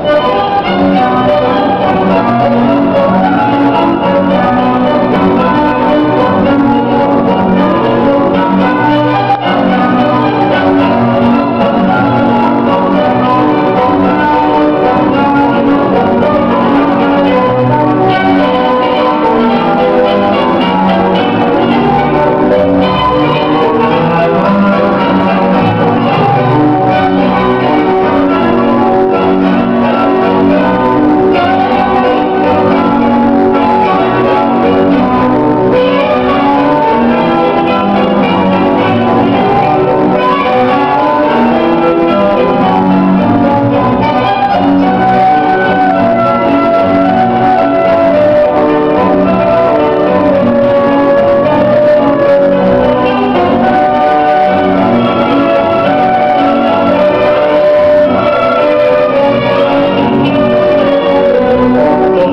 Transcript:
Thank you. Pablo.